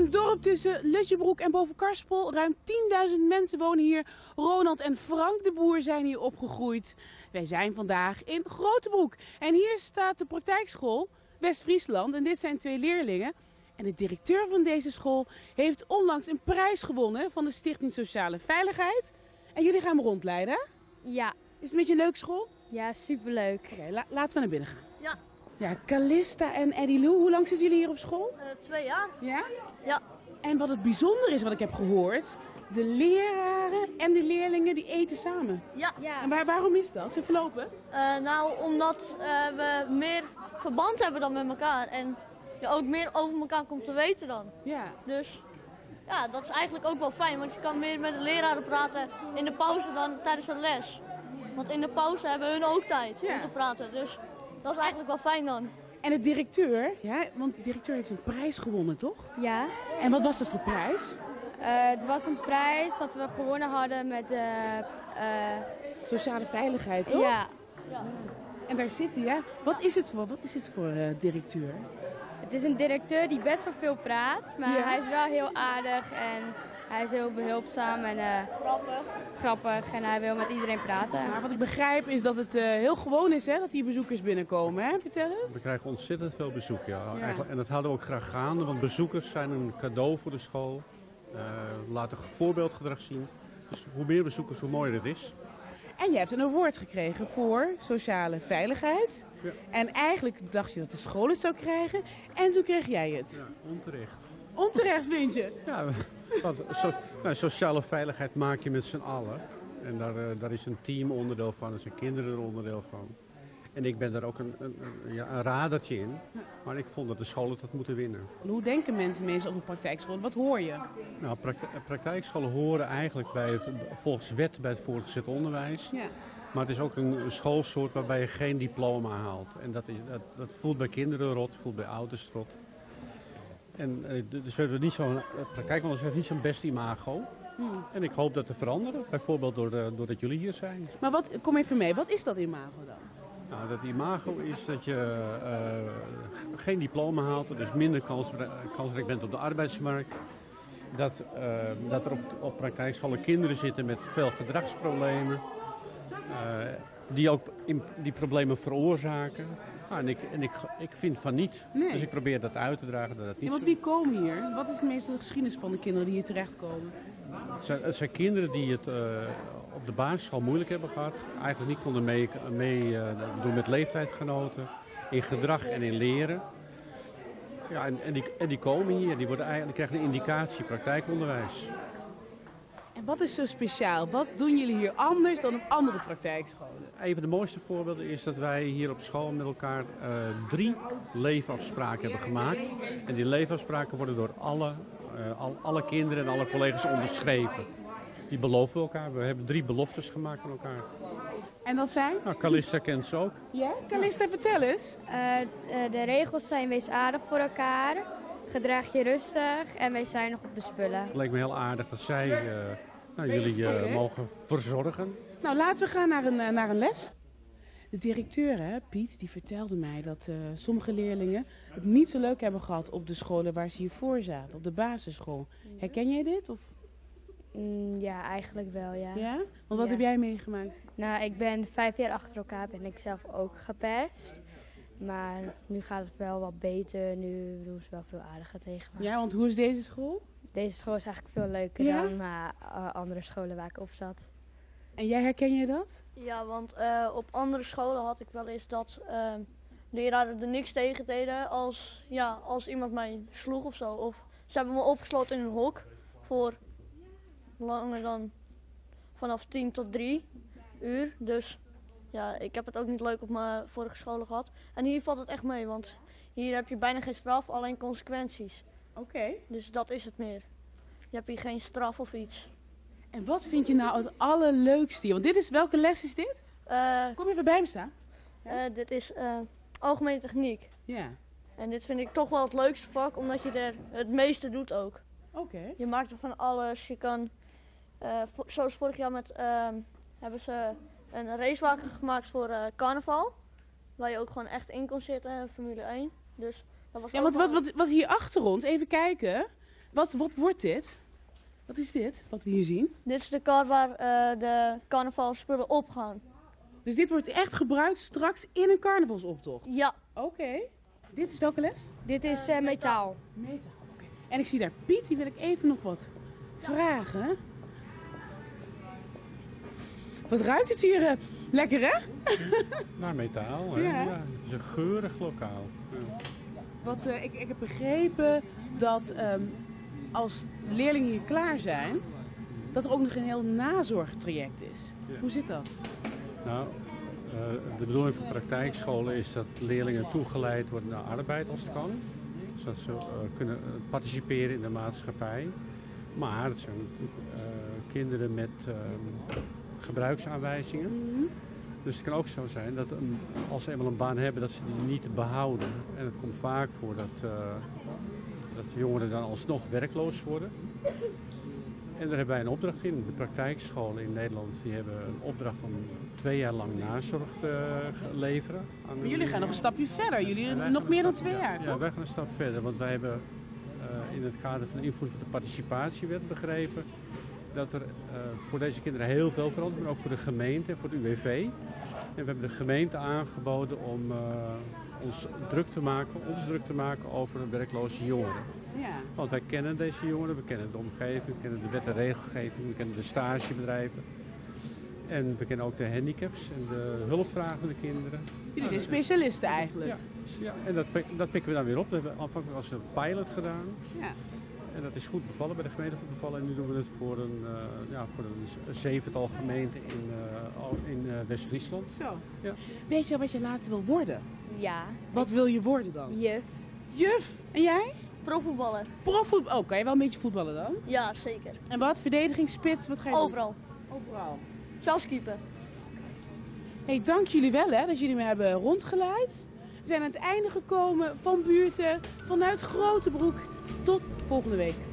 Een dorp tussen Lutjebroek en Bovenkarspel. Ruim 10.000 mensen wonen hier. Ronald en Frank de Boer zijn hier opgegroeid. Wij zijn vandaag in Grotebroek. En hier staat de praktijkschool West-Friesland. En dit zijn twee leerlingen. En de directeur van deze school heeft onlangs een prijs gewonnen van de Stichting Sociale Veiligheid. En jullie gaan me rondleiden. Ja, Is het een beetje een leuke school? ja, superleuk. Oké, la- laten we naar binnen gaan. Ja. Ja, Calista en Eddie Lou, hoe lang zitten jullie hier op school? Eh, twee jaar. Ja? Ja. En wat het bijzonder is, wat ik heb gehoord, de leraren en de leerlingen die eten samen. Ja. Ja, En waar, waarom is dat? Ze verlopen? Eh, nou, omdat eh, we meer verband hebben dan met elkaar. En je ook meer over elkaar komt te weten dan. Ja. Dus ja, dat is eigenlijk ook wel fijn. Want je kan meer met de leraren praten in de pauze dan tijdens de les. Want in de pauze hebben hun ook tijd Ja. om te praten. Dus dat is eigenlijk wel fijn dan. En de directeur, ja, want de directeur heeft een prijs gewonnen, toch? ja. En wat was dat voor prijs? Eh, het was een prijs dat we gewonnen hadden met de... eh, Sociale veiligheid, toch? ja, En daar zit hij, ja. Wat is het voor, wat is het voor eh, directeur? het is een directeur die best wel veel praat, maar Ja. hij is wel heel aardig en hij is heel behulpzaam en eh, Grappig. grappig en hij wil met iedereen praten. Maar wat ik begrijp is dat het eh, heel gewoon is hè, dat hier bezoekers binnenkomen. Hè? Vertel eens. We krijgen ontzettend veel bezoek, ja. Ja. Eigenlijk, en dat houden we ook graag gaande, want bezoekers zijn een cadeau voor de school. Eh laten voorbeeldgedrag zien. Dus hoe meer bezoekers, hoe mooier het is. En je hebt een award gekregen voor sociale veiligheid. Ja. En eigenlijk dacht je dat de school het zou krijgen. En toen kreeg jij het. Ja, onterecht. Onterecht vind je. Ja, so- nou, sociale veiligheid maak je met z'n allen. En daar, eh, daar is een team onderdeel van, er zijn kinderen er onderdeel van. En ik ben daar ook een, een, een- ja, een radertje in. Maar ik vond dat de scholen dat moeten winnen. Hoe denken mensen meestal over praktijkschool? Wat hoor je? Nou, prakti- praktijkscholen horen eigenlijk bij het, volgens wet bij het voortgezet onderwijs. Ja. Maar het is ook een schoolsoort waarbij je geen diploma haalt. En dat, is, dat, dat voelt bij kinderen rot, voelt bij ouders rot. En eh, dus we hebben niet zo'n, praktijkonders heeft niet zo'n best imago. En ik hoop dat te veranderen, bijvoorbeeld door, doordat jullie hier zijn. Maar wat, kom even mee, wat is dat imago dan? Nou, dat imago is dat je eh, geen diploma haalt, dus minder kansrijk, kansrijk bent op de arbeidsmarkt. Dat, eh, dat er op, op praktijkscholen kinderen zitten met veel gedragsproblemen. eh, die ook in, die problemen veroorzaken. Nou, en ik, en ik, ik vind van niet. Nee. Dus ik probeer dat uit te dragen dat Ja, niet want wie komen hier? Wat is meestal de geschiedenis van de kinderen die hier terechtkomen? Het zijn, het zijn kinderen die het eh, op de basisschool moeilijk hebben gehad. Eigenlijk niet konden mee, mee eh, doen met leeftijdgenoten. In gedrag en in leren. Ja, en, en, die, en die komen hier. Die, worden eigenlijk, die krijgen een indicatie praktijkonderwijs. En wat is zo speciaal? Wat doen jullie hier anders dan op andere praktijkscholen? Een van de mooiste voorbeelden is dat wij hier op school met elkaar eh, drie leefafspraken hebben gemaakt. En die leefafspraken worden door alle, eh, al, alle kinderen en alle collega's onderschreven. Die beloven we elkaar. We hebben drie beloftes gemaakt met elkaar. En dat zijn? Nou, Calista kent ze ook. Ja? Calista, vertel eens. Eh, eh, de regels zijn wees aardig voor elkaar, gedraag je rustig en wees zuinig op de spullen. Het leek me heel aardig dat zij eh, nou, jullie eh, mogen verzorgen. Nou, laten we gaan naar een, eh, naar een les. De directeur, hè, Piet, die vertelde mij dat eh, sommige leerlingen het niet zo leuk hebben gehad op de scholen waar ze hiervoor zaten, op de basisschool. Herken jij dit? Of, Mm, ja, eigenlijk wel, ja. ja? Want wat Ja. heb jij meegemaakt? Nou, ik ben vijf jaar achter elkaar, ben ik zelf ook gepest. Maar nu gaat het wel wat beter, nu doen ze wel veel aardiger tegen me. Ja, want hoe is deze school? Deze school is eigenlijk veel leuker Ja? dan eh, andere scholen waar ik op zat. En jij herken je dat? Ja, want eh, op andere scholen had ik wel eens dat eh, leraren er niks tegen deden als, ja, als iemand mij sloeg of zo. Of ze hebben me opgesloten in een hok voor langer dan vanaf 10 tot 3 uur. Dus ja, ik heb het ook niet leuk op mijn vorige scholen gehad. En hier valt het echt mee, want hier heb je bijna geen straf, alleen consequenties. Oké. Dus dat is het meer. Je hebt hier geen straf of iets. En wat vind je nou het allerleukste hier? Want dit is, welke les is dit? Eh, Kom even bij me staan. eh, dit is eh, algemene techniek. Ja. En dit vind ik toch wel het leukste vak, omdat je er het meeste doet ook. Oké. Je maakt er van alles. Je kan, vo- zoals vorig jaar met, ehm, hebben ze een racewagen gemaakt voor carnaval. Waar je ook gewoon echt in kon zitten, Formule 1. Dus Ja, want wat, wat, wat hier achter ons, even kijken. Wat, wat wordt dit? Wat is dit, wat we hier zien? Dit is de kar waar eh, de carnavalspullen op gaan. Dus dit wordt echt gebruikt straks in een carnavalsoptocht? Ja, Oké. Dit is welke les? Dit is eh, metaal. Metaal, oké. En ik zie daar Piet, die wil ik even nog wat vragen. Wat ruikt het hier? eh, lekker hè? Naar metaal, hè? Ja. Ja. het is een geurig lokaal. Ja. Wat, eh, ik, ik heb begrepen dat ehm, als leerlingen hier klaar zijn, dat er ook nog een heel nazorgtraject is. Ja. Hoe zit dat? Nou, eh, de bedoeling van praktijkscholen is dat leerlingen toegeleid worden naar arbeid als het kan. Zodat ze eh, kunnen participeren in de maatschappij. Maar het zijn kinderen met ehm, gebruiksaanwijzingen. Dus het kan ook zo zijn dat een, als ze eenmaal een baan hebben, dat ze die niet behouden. En het komt vaak voor dat, eh, dat jongeren dan alsnog werkloos worden. En daar hebben wij een opdracht in. De praktijkscholen in Nederland die hebben een opdracht om twee jaar lang nazorg te ge- leveren. Aan Maar jullie gaan nog een stapje verder. Jullie nog meer dan twee ja, jaar, Ja, toch? wij gaan een stap verder. Want wij hebben eh, in het kader van de invoering van de participatiewet begrepen dat er eh, voor deze kinderen heel veel verandert, maar ook voor de gemeente en voor de UWV. En we hebben de gemeente aangeboden om eh, ons druk te maken, ons druk te maken over werkloze jongeren. Ja. Want wij kennen deze jongeren, we kennen de omgeving, we kennen de wet en regelgeving, we kennen de stagebedrijven. En we kennen ook de handicaps en de hulpvragende kinderen. Jullie zijn specialisten eigenlijk. Ja, ja en dat, dat pikken we dan weer op. Dat hebben we aanvankelijk als een pilot gedaan. Ja. En dat is goed bevallen, bij de gemeente goed bevallen. En nu doen we het voor een, eh, ja, voor een zevental gemeenten in, eh, in eh, West-Friesland. Zo. Ja. Weet je wat je later wil worden? Ja. Wat wil je worden dan? Juf. Juf. En jij? profvoetballer. Profvoetbal. Oh, kan je wel een beetje voetballen dan? Ja, zeker. En wat? Verdediging, spits, wat ga je doen? Overal. Overal. Zelfs keeper. Hey, dank jullie wel hè, dat jullie me hebben rondgeleid. We zijn aan het einde gekomen van buurten vanuit Grotebroek. Tot volgende week.